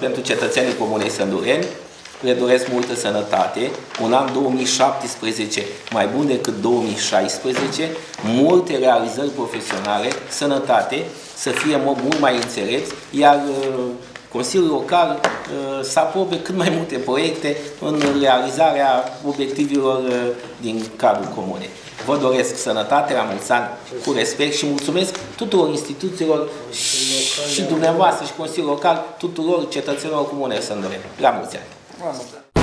Pentru cetățenii Comunei Sândureni, le doresc multă sănătate, un an 2017 mai bun decât 2016, multe realizări profesionale, sănătate, să fie mult mai înțelepți, iar uh, Consiliul Local uh, să aprobe cât mai multe proiecte în realizarea obiectivelor uh, din cadrul comunei. Vă doresc sănătate, la mulți ani, cu respect și mulțumesc tuturor instituțiilor și dumneavoastră și Consiliul Local, tuturor cetățenilor comune Sândureni. La mulți ani!